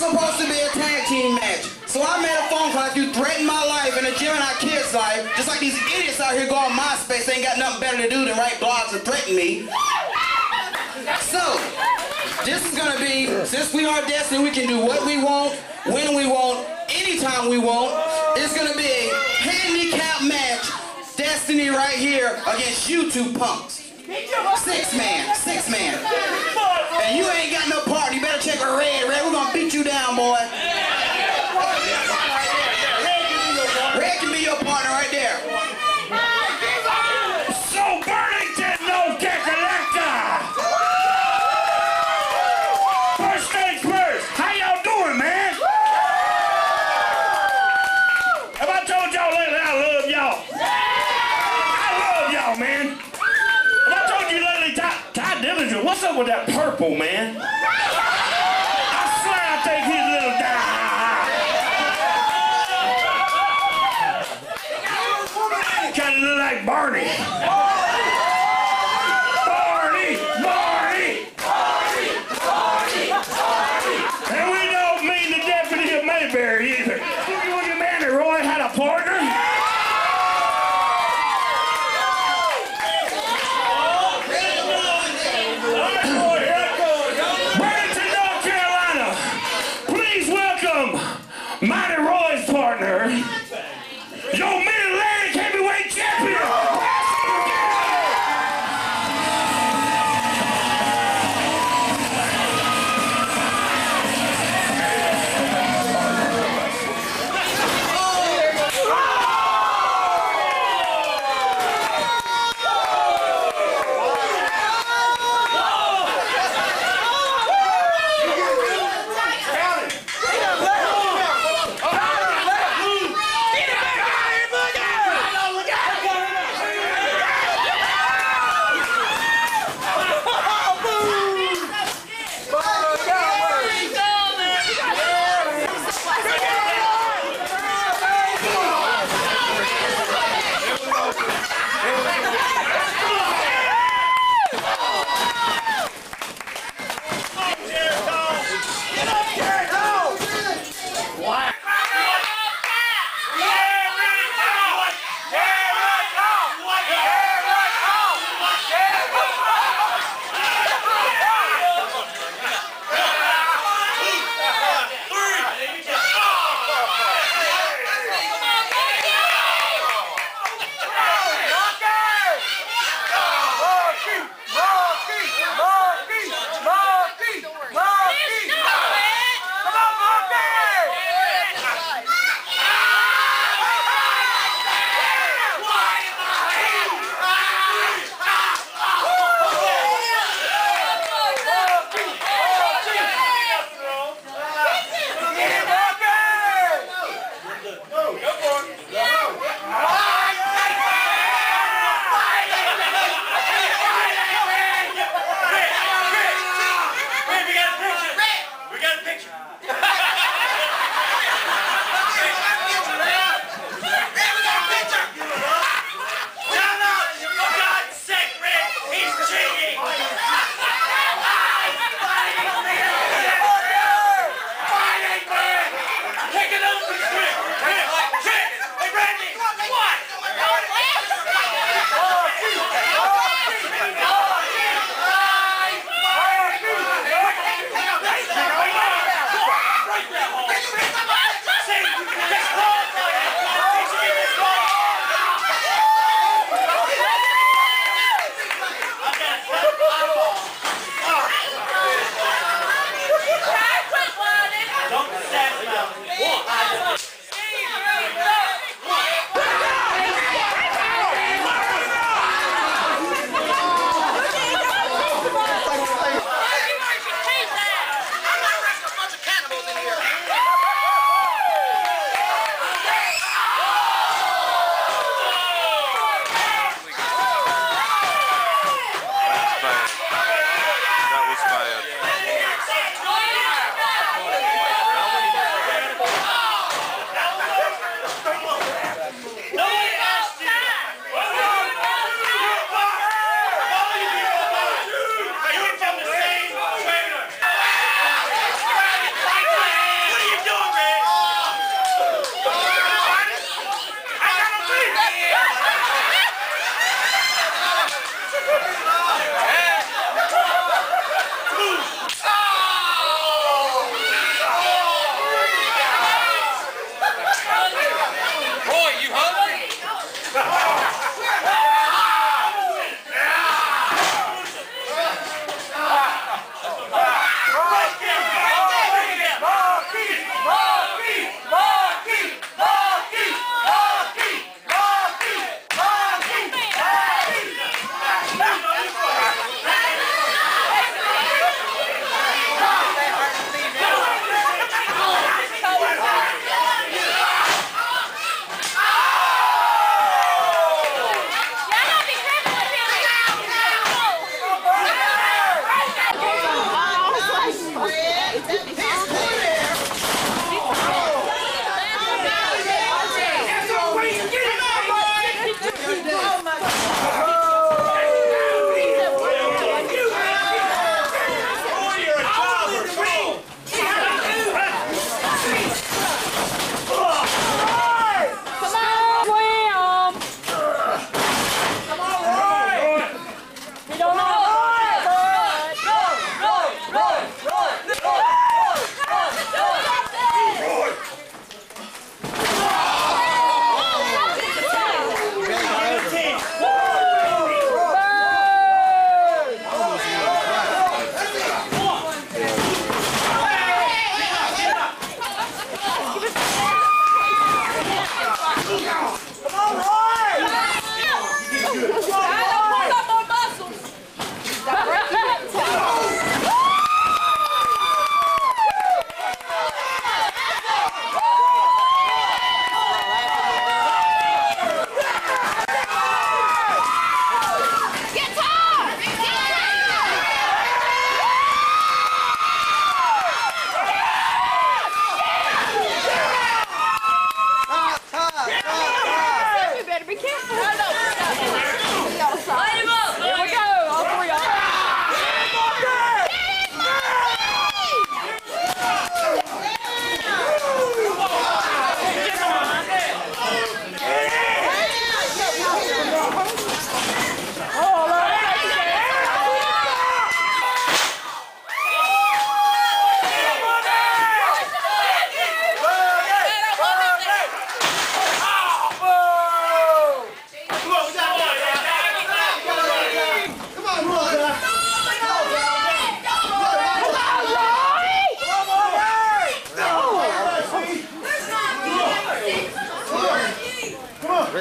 supposed to be a tag team match. So I made a phone call. If you threaten my life and the Gemini kid's life, just like these idiots out here go on MySpace, they ain't got nothing better to do than write blogs and threaten me. So, this is gonna be, since we are Destiny, we can do what we want, when we want, anytime we want. It's gonna be a handicap match, Destiny right here against you two punks. Six man, six man. And you ain't got no part, you better check a red. Red, you down, boy. Red can be your partner right there. So Burlington, no! First things first, how y'all doing, man? Have I told y'all lately I love y'all? I love y'all, man. I told you lately, Ty, Ty what's up with that purple, man?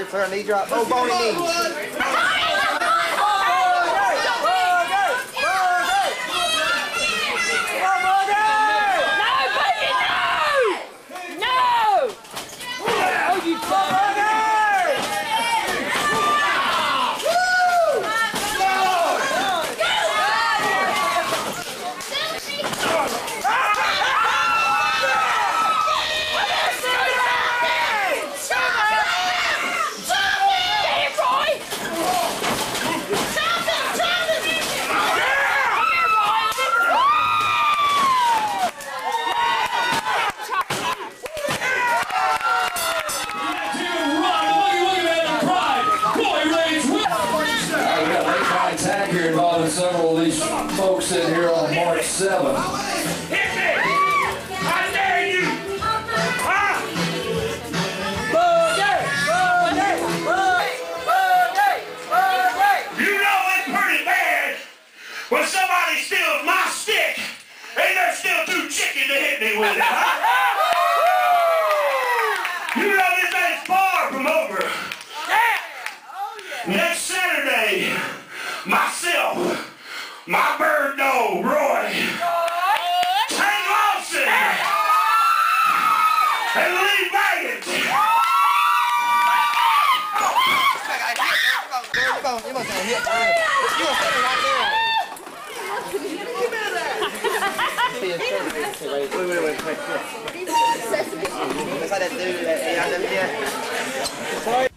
Her knee drop. Oh, bony knee. Hit me with it, huh? You know this ain't far from over. Next Saturday, myself, my bird dog, Roy, Hank Lawson, and Lee Baggett. You gonna, you gonna say hit. You gonna say it right there. Wait, wait, wait, wait, wait. That's how that dude, that, yeah, I know, yeah.